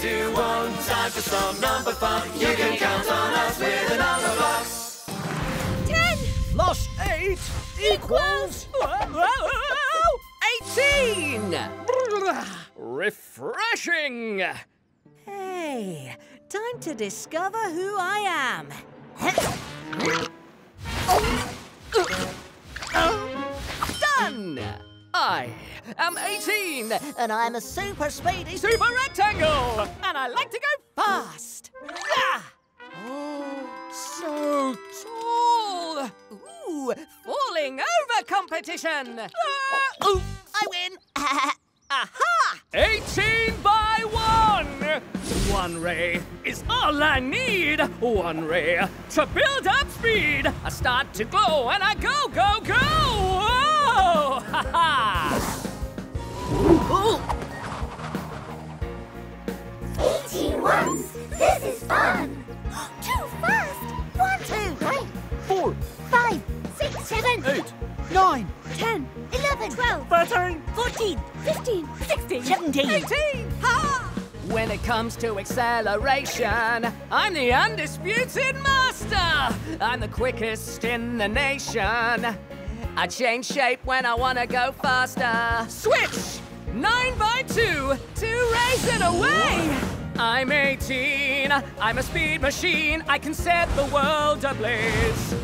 two, one. Time for some number fun. You can count on us with another box. Ten Plus eight equals eighteen. refreshing. Hey, time to discover who I am. Done. I am 18, And I'm a super speedy super rectangle, and I like to go fast. Ah! so tall. Ooh, falling over competition. Ah! Ooh, I win. Aha! 18 by one. One ray is all I need. One ray to build up speed. I start to glow and I go, go, Ooh, 18. This is fun. Too fast. One, two, three, Four, five, six, seven, eight, nine, 10, 11, 12, 13, 14, 15, 16, 17, 18. Ha! When it comes to acceleration, I'm the undisputed master. I'm the quickest in the nation. I change shape when I want to go faster. Switch! Nine by two, two racing away. I'm 18, I'm a speed machine. I can set the world ablaze.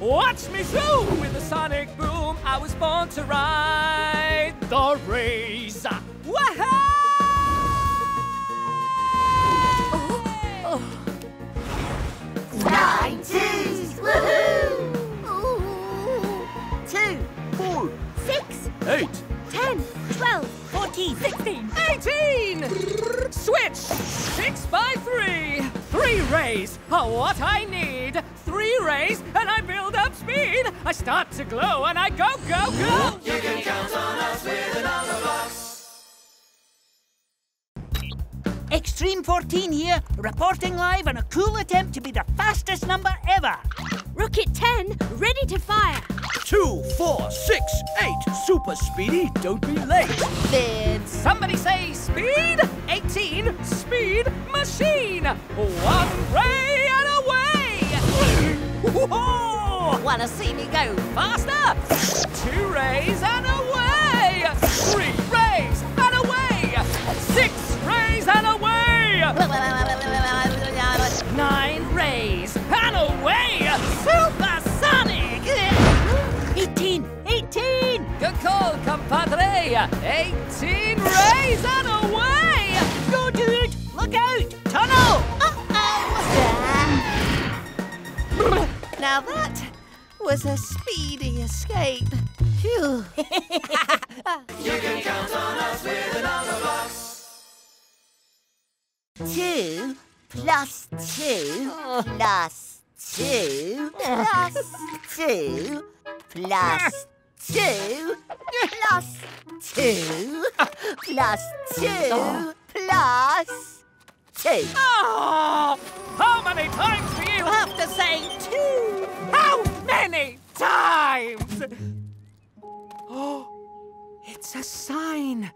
Watch me zoom with a sonic boom. I was born to ride the race. Wahoo! Three rays are what I need! Three rays and I build up speed! I start to glow and I go, go, go! You can count on us with another box. Extreme 14 here, reporting live on a cool attempt to be the fastest number ever. Rocket 10, ready to fire. Two, four, six, eight. Super speedy, don't be late. Did somebody say speed? 18, speed machine! One ray and away! Whoa! Wanna see me go faster? Two rays and away! Three rays and away! Six rays and away! Nine rays and away! Supersonic! 18, 18. Good call, compadre! 18 rays and away! Go, dude. Look out. Tunnel. Now that was a speedy escape. Phew. You can count on us with another box. Two plus two plus two plus two plus two plus two plus two plus two. Oh, ah, how many times do you have to say two? How many times? Oh, it's a sign.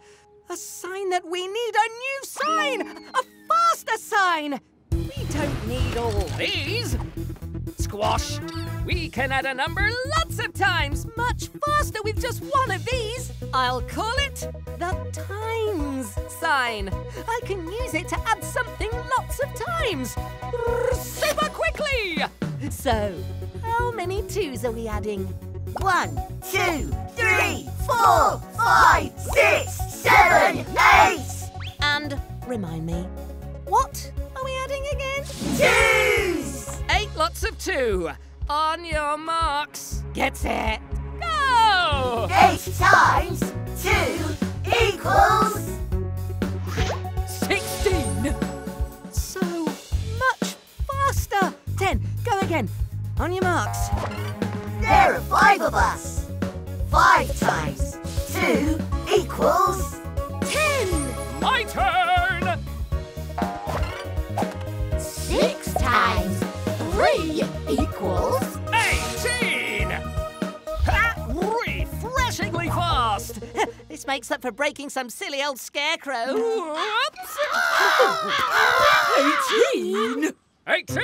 A sign that we need a new sign. A faster sign. We don't need all these. Squash. We can add a number lots of times, much faster with just one of these. I'll call it the times sign. I can use it to add something lots of times. Super quickly! So, how many twos are we adding? One, two, three, four, five, six, seven, eight. And remind me, what Of two. On your marks. Get set. Go! Eight times two equals Sixteen. So much faster. Ten. Go again. On your marks. There are five of us. Five times two equals ten. My turn. Six times three equals Eighteen. Ha! Refreshingly fast. This makes up for breaking some silly old scarecrow. Whoops. 18? 18?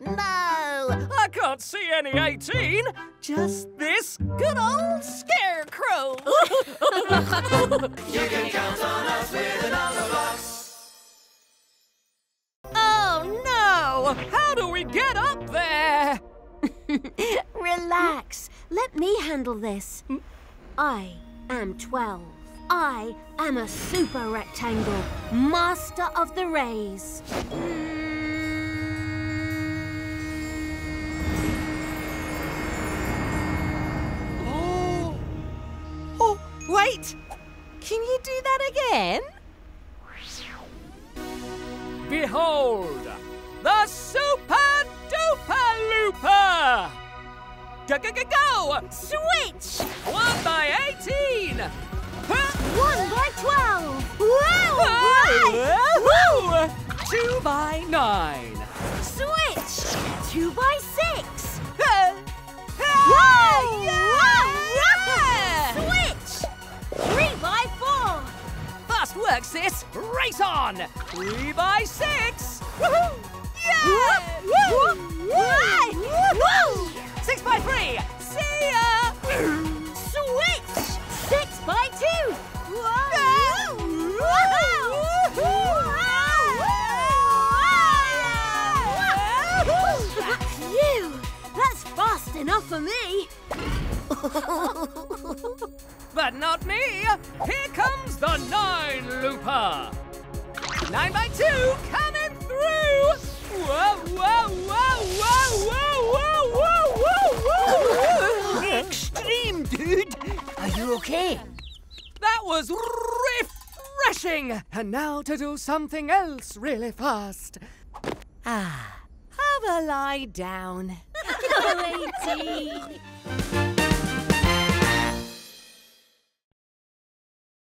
No! I can't see any 18. Just this good old scarecrow. You can count on us with the Numberblocks. Relax. Let me handle this. I am 12. I am a super rectangle, master of the rays. Oh. Oh, wait! Can you do that again? Behold, the Super Duper Looper! Go, go, go, go! Switch! One by 18! One by 12. Whoa! Woo! Two by nine! Switch! Two by six. Whoa! Yeah! Switch! Three by four. Fast work, sis! Race on! Three by six! Woohoo! Yeah! Enough for me. But not me! Here comes the nine looper! Nine by two coming through! Whoa, whoa, whoa, whoa, whoa, whoa, whoa, whoa, whoa! Extreme, dude. Are you okay? That was refreshing! And now to do something else really fast. Ah, have a lie down lady.